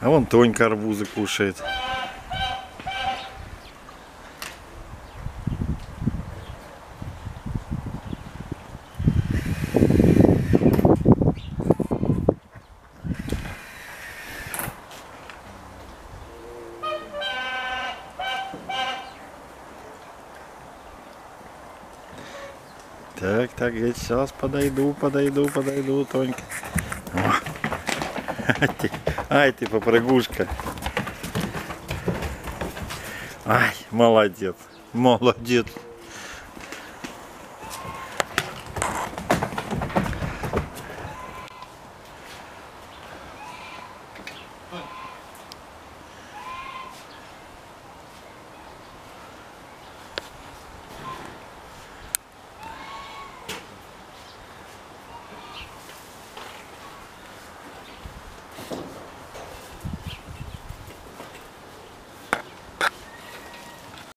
А вон Тонька арбузы кушает. Так, так, я сейчас подойду, подойду, подойду, Тонька. Ай ты, попрыгушка. Ай, молодец, молодец.